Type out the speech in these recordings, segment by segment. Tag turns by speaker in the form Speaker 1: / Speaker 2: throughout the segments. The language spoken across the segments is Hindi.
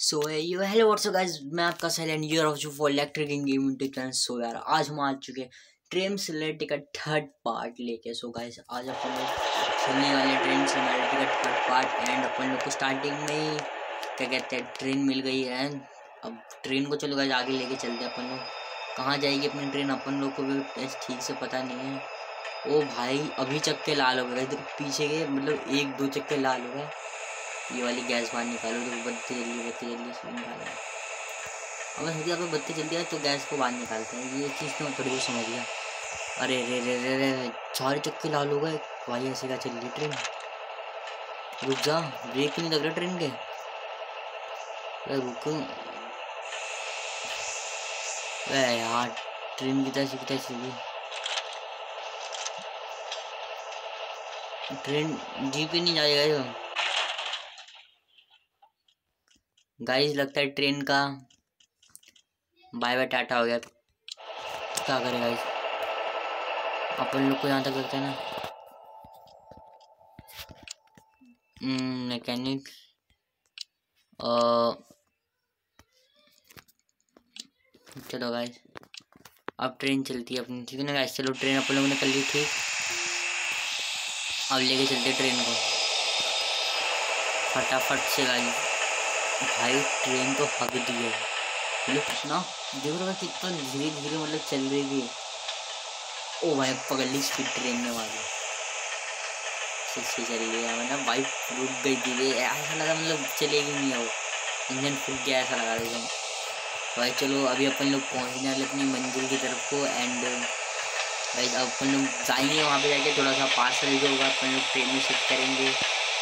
Speaker 1: So yo hello what's up guys मैं आपका silent your of for electric in game channel so यार, आज हम आ चुके हैं ट्रेन सिलेटी का थर्ड पार्ट लेके। सो गाइस आज अपन लोग खेलने वाले ट्रेन सिलेटी का थर्ड पार्ट एंड अपन लोग को स्टार्टिंग में ही, क्या कहते हैं ट्रेन मिल गई है। अब ट्रेन को चलो गाइस आगे लेके चलते हैं अपन लोग। कहाँ जाएगी अपनी ट्रेन अपन लोग को भी ठीक से पता नहीं है। ओ भाई, अभी चक्के लाल हो गए। पीछे के मतलब एक दो चक्के लाल हो गए। ये वाली गैस बाहर निकालो तो बत्ती जल्दी बत्ती जल्दी से निकालो। अगर सोचिए आप बत्ती जल्दी है तो गैस को बाहर निकालते हैं। ये चीज़ तो मैं थोड़ी बहुत समझ गया। अरे, रे रे रे रे सारे चक्के लाल हो गए। भाई ऐसे क्या चल रही ट्रेन रुक जा ब्रेक नहीं लग रहा ट्रेन के। रुक। यार ट्रेन की कितना चल रही ट्रेन जी पे नहीं जाएगा गाइस लगता है ट्रेन का। बाय बाय टाटा हो गया। क्या करें गाइस अपन लोग को यहाँ तक लगता है ना? मैकेनिक हम्म, चलो गाइस अब ट्रेन चलती है अपनी। ठीक है ना गाइस चलो ट्रेन अपन लोगों ने कर ली थी। अब लेके चलते ट्रेन को। फटाफट से गाइस भाई ट्रेन तो हक दी है। मतलब कितना देख रहा कितना धीरे धीरे मतलब चल रही थी। ओ भाई पकड़ ली स्पीड ट्रेन में वाली से चल रही है मतलब बाइक रुक गई थी ऐसा लगा मतलब चलेगी नहीं वो इंजन फूक गया, ऐसा लगा एकदम भाई, चलो, अभी अपन लोग पहुँचने वाले अपनी मंजिल की तरफ़ को एंड भाई अपन लोग जाएँगे वहाँ पे जाके, थोड़ा सा पार्सल जो होगा, अपन लोग ट्रेन में शिफ्ट करेंगे।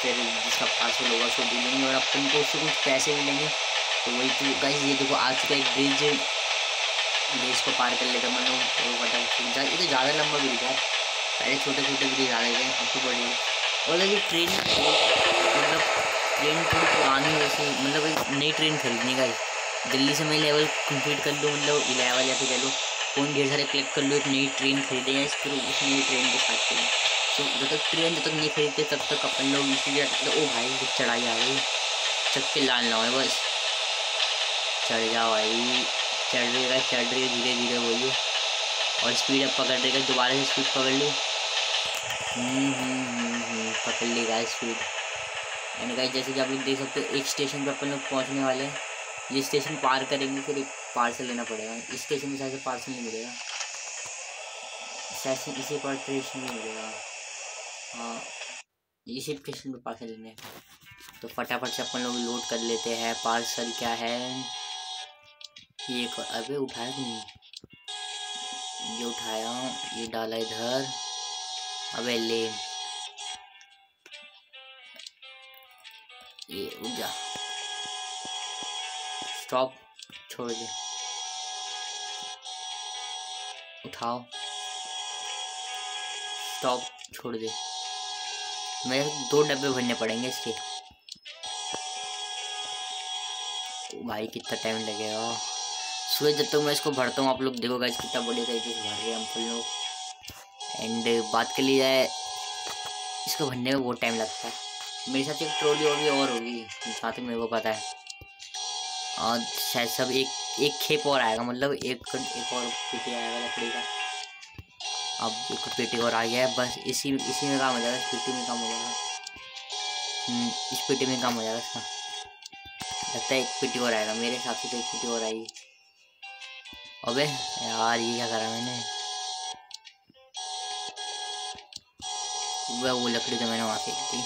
Speaker 1: फिर जिसका पार्सल होगा उसको देंगे और अपन को उससे कुछ पैसे मिलेंगे। तो वही तो गाइस ये देखो आ चुका एक ब्रिज ब्रिज को पार कर लेगा मतलब तो फटाफट ये तो ज़्यादा लंबा ब्रिज है। पहले छोटे छोटे ब्रिज आ रहे गए अब तो बड़े और ये ट्रेन मतलब ट्रेन थोड़ी पुरानी वैसे मतलब नई ट्रेन खरीदने का दिल्ली से मैं लेवल कंप्लीट कर लूँ मतलब लेवल या फिर चलो कौन ढेर सारे क्लिक कर लो, एक नई ट्रेन खरीदेगा फिर उस नई ट्रेन के साथ करें। तो जब तक ट्रेन जब तक नहीं खरीदते तब तक अपन लोग इसी ओ भाई चढ़ाई आ गई। चक्के लाल ना हो बस। चढ़ जाओ भाई। चढ़ रही है चढ़ रही है धीरे धीरे वही और स्पीड अब पकड़ रही दोबारा से स्पीड पकड़ ली। हम्म, हम्म, हम्म, पकड़ ली गाय स्पीड एंड गाइस जैसे कि आप लोग देख सकते हो एक स्टेशन पर अपन लोग पहुँचने वाले हैं। ये स्टेशन पार करेंगे फिर एक पार्सल लेना पड़ेगा। इस स्टेशन में शायद पार्सल नहीं मिलेगा। शायद इसी पर स्टेशन नहीं मिलेगा। इसी स्टेशन पे पार्सल लेने तो फटाफट से अपन लोग लोड कर लेते हैं। पार्सल क्या है? ये अबे उठाया कि नहीं ये उठाया। ये डाला इधर। अबे ले। ये उठ जा। स्टॉप छोड़ दे। उठाओ। स्टॉप छोड़ दे। मेरे दो डब्बे भरने पड़ेंगे इसके। भाई, कितना टाइम लगेगा। सुबह जब तक मैं इसको भरता हूँ, आप लोग देखो गाइस कितना बढ़िया तरीके से भर रहे हैं हम फुल लोग। एंड बात कर ली जाए, इसको भरने में बहुत टाइम लगता है। मेरे साथ एक ट्रॉली होगी और होगी जहाँ तक मेरे को पता है। और शायद सब एक एक खेप और आएगा मतलब एक एक और पीटी आएगा लकड़ी का। अब एक पेटी और आ गया है बस इसी इसी में काम हो जाएगा इस में काम हो जाएगा। हम्म, इस पेटी में काम हो जाएगा इसका। लगता है एक पेटी और आएगा मेरे हिसाब से तो एक पेटी और आएगी। अबे यार ये क्या करा मैंने? वह वो लकड़ी तो मैंने वहाँ फेंक दी।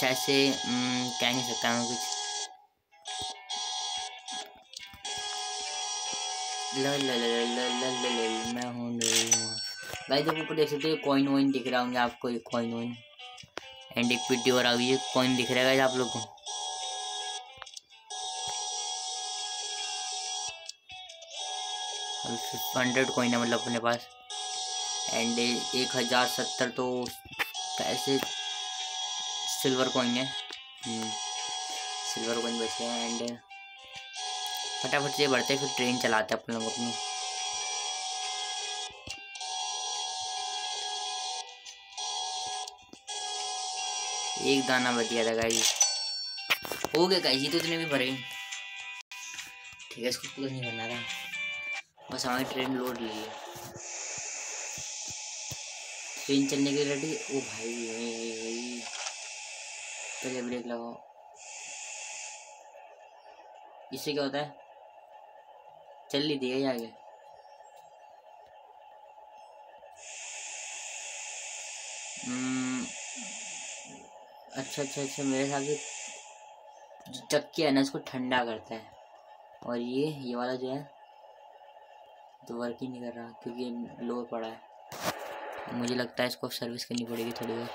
Speaker 1: शायद से हम्म, कह नहीं सकता मैं कुछ। मैं भाई जब ऊपर देख सकते हो कॉइन वॉइन दिख रहा होंगे आपको, ये कॉइन वॉइन। एंड एक पीटी और आ कॉइन दिख रहा है आप लोग को। हंड्रेड कॉइन है मतलब अपने पास। एंड एक हज़ार सत्तर तो कैसे सिल्वर कॉइन है। सिल्वर कॉइन बचे हैं एंड फटाफट से बढ़ते फिर ट्रेन चलाते अपन लोग अपनी। एक दाना बच गया था गाइस हो गया गाइस ये तो इतने भी भरे। ठीक है, इसको पूरा नहीं करना था। बस हमारी ट्रेन लोड ली है ट्रेन चलने के लिए रेडी ओ भाई, पहले ब्रेक लगाओ। इससे क्या होता है? चल ली थी आगे। हम्म, अच्छा अच्छा अच्छा मेरे हिसाब से जो चक्की है ना इसको ठंडा करता है। और ये ये वाला जो है तो वर्क ही नहीं कर रहा क्योंकि लो पड़ा है। मुझे लगता है इसको सर्विस करनी पड़ेगी थोड़ी बहुत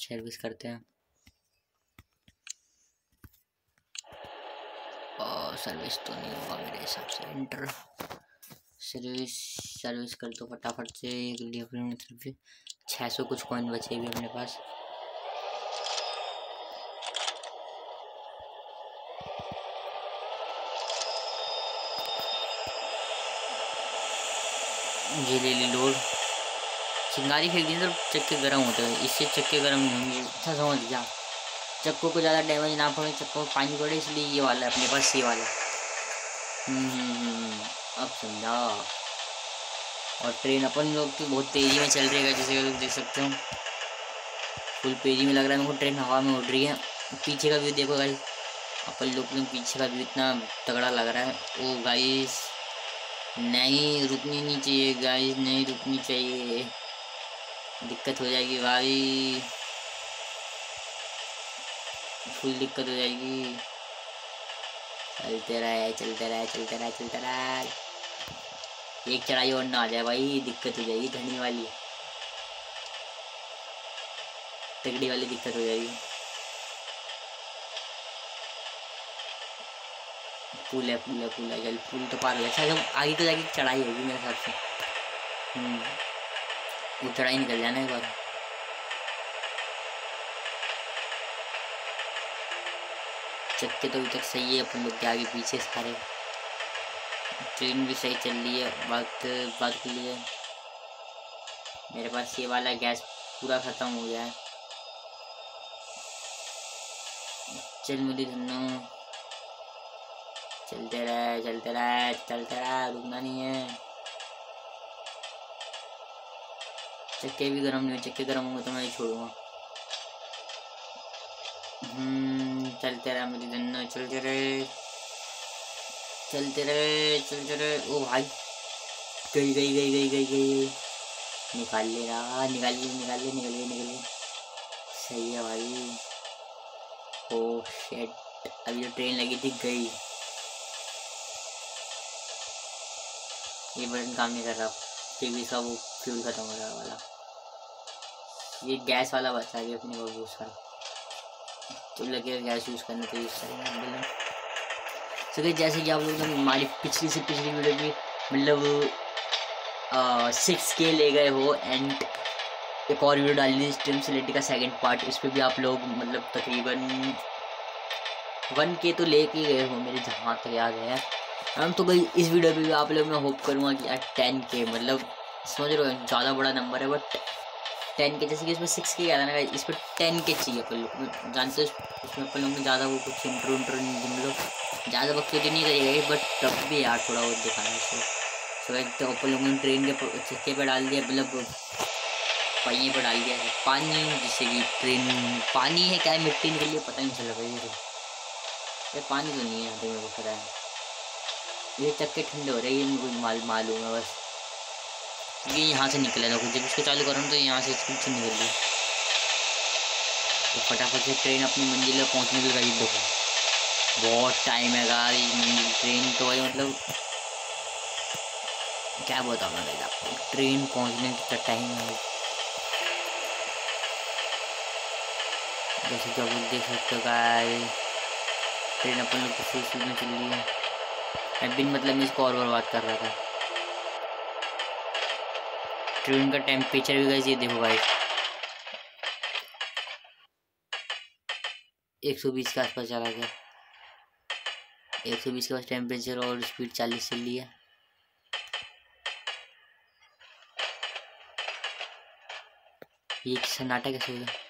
Speaker 1: सर्विस करते हैं। और सर्विस तो नहीं होगा मेरे हिसाब से इंटर सर्विस सर्विस कर दो फटाफट से, एक छः सौ। कुछ कॉइन बचे भी अपने पास। ये ले ली लोड। चिंगारी फेंक दी तो चक्के गर्म होते हैं, इससे चक्के गर्म नहीं होंगे। अच्छा समझ गया। चक्कों को ज़्यादा डैमेज ना पड़े चक्कों को पानी पड़े इसलिए ये वाला अपने पास ये वाला। हम्म, हम्म, हम्म, अब समझा। और ट्रेन अपन लोग की बहुत तेज़ी में चल रही है जैसे लोग देख सकते हो। फुल तेज़ी में लग रहा है मेरे को ट्रेन हवा में उड़ रही है। पीछे का व्यू देखो गाइस अपन लोग पीछे का व्यू इतना तगड़ा लग रहा है। वो गाइस नहीं रुकनी नहीं चाहिए गाइस नहीं रुकनी चाहिए। दिक्कत हो जाएगी भाई। फुल दिक्कत हो जाएगी। चलते रहे चलते रहे चलते रहे चलते रहे। एक चढ़ाई और ना आ जाए भाई दिक्कत हो जाएगी धनी वाली। तगड़ी वाली दिक्कत हो जाएगी। पुल है पुल है पुल है चल पुल तो पार हो अच्छा आगे तो जाके चढ़ाई होगी मेरे हिसाब से। हम्म, वो चढ़ाई निकल जाना एक बार। चक्के तो अभी तक सही है अपन लोग के आगे पीछे सारे ट्रेन भी सही चल रही है बात बात के लिए। मेरे पास ये वाला गैस पूरा ख़त्म हो गया है। चल मेरी धन्नो। चलते रहे चलते रहे चलते रहे रुकना नहीं है। चक्के भी गर्म नहीं हो चक्के गर्म होंगे तो मैं छोड़ूँगा। हम्म, चलते रहे मेरी धन्ना चलते रहे। चलते रहे चलते रहे। ओ भाई, गई गई गई गई गई गई। निकाल ले रहा निकाल ले निकाल ले, निकल गई निकल गई सही है भाई। ओ शेट अभी जो ट्रेन लगी थी, गई। ये बटन काम नहीं कर रहा। टीवी का वो फ्यूल खत्म हो रहा वाला। ये गैस वाला बचा है अपने को यूज़ कर। तो लगे गैस यूज़ करने के यूज़ जैसे कि आप लोग हमारी पिछली से पिछली वीडियो की मतलब सिक्स के ले गए हो एंड एक और वीडियो डाली थी स्ट्रीम सिलेटी का सेकंड पार्ट इस पर भी आप लोग मतलब तकरीबन वन के तो ले के गए हो मेरे जहाँ तक याद है। हम तो भाई, इस वीडियो पे भी आप लोग मैं होप करूँगा कि यार टेन के मतलब समझ रहे हो, ज़्यादा बड़ा नंबर है बट टेन के, जैसे कि इसमें सिक्स के था ना इस पर टेन के चाहिए अपन लोग। जानते हो उसमें अपन लोग ज़्यादा वो कुछ इंट्रो इंट्रो जिन लोग ज़्यादा वक्त तो नहीं करिएगा बट तब भी यार थोड़ा बहुत दिखाना है सो एक तो अपन लोगों ने ट्रेन के छक्के पर डाल दिया मतलब पहिए पर डाल दिया। है पानी, जिससे कि ट्रेन पानी है क्या है मिट्टी निकल लिए? पता नहीं चल रहा ये पानी तो नहीं है मेरे को पता है। ये चक्के ठंडे हो रहे हैं मुझे मालूम है बस। ये यहाँ से निकले देखो जब इसको चालू करूँ तो यहाँ से से निकल गई तो फटाफट से ट्रेन अपनी मंजिल पर पहुँचने के लिए देखो। बहुत टाइम है मंजिल ट्रेन तो भाई मतलब क्या बताऊँ मैं आपको। ट्रेन पहुँचने का टाइम है। जैसे कि देख सकते हो गाय ट्रेन अपन लोग किसी स्पीड में चल रही है। मैं बिन मतलब में इसको और बर्बाद कर रहा था। ट्रेन का टेम्परेचर भी गई ये देखो भाई एक सौ बीस के आसपास चला गया. एक सौ बीस के पास टेम्परेचर और स्पीड चालीस चल रही है. ये सन्नाटा कैसे होगा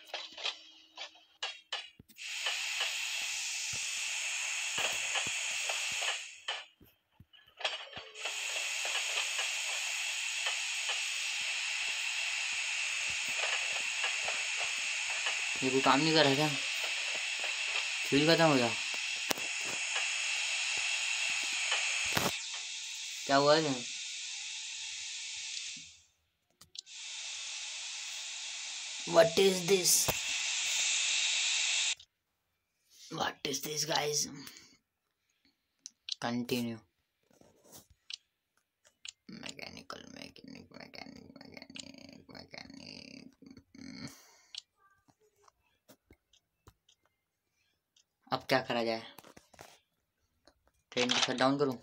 Speaker 1: ये कोई काम नहीं कर रहा क्या? फ्यूल खत्म हो गया। क्या हुआ है what is this what is this guys continue अब क्या करा जाए ट्रेन को शट डाउन करूँ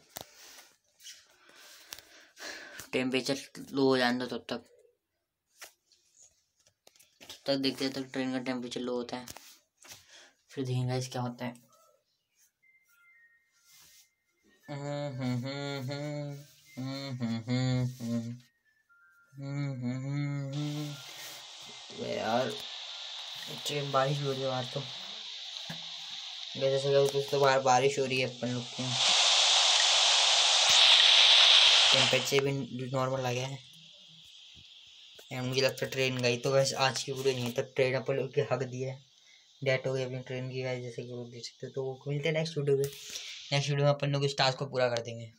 Speaker 1: टेम्परेचर लो हो दो तब तक तब तक देखते हैं तक ट्रेन का टेम्परेचर लो होता है फिर देखेंगे इस क्या होता है यार ट्रेन बारिश हो रही है तो जैसे लोग तो बाहर बारिश हो रही है अपन लोग की। टेम्परेचर भी नॉर्मल आ गया है। एंड मुझे लगता है ट्रेन गई तो वैसे आज की वीडियो नहीं तो ट्रेन अपन लोग के हक दिया है। डेट हो गई अपनी ट्रेन की गाइस जैसे कि लोग देख सकते तो मिलते हैं नेक्स्ट वीडियो में। नेक्स्ट वीडियो में अपन लोग इस टास्क को पूरा कर देंगे।